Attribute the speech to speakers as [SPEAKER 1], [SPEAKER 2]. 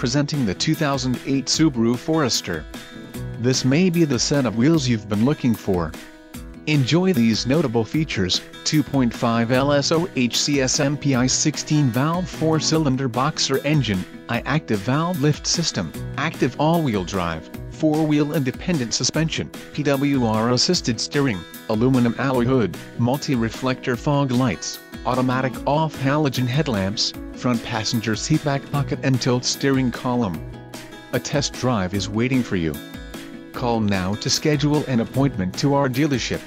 [SPEAKER 1] presenting the 2008 Subaru Forester. This may be the set of wheels you've been looking for. Enjoy these notable features, 2.5 LSO HCS MPI 16-valve 4-cylinder boxer engine, I-active valve lift system, active all-wheel drive, 4-wheel independent suspension, PWR assisted steering, aluminum alloy hood, multi-reflector fog lights, automatic off halogen headlamps, front passenger seat back pocket and tilt steering column. A test drive is waiting for you. Call now to schedule an appointment to our dealership.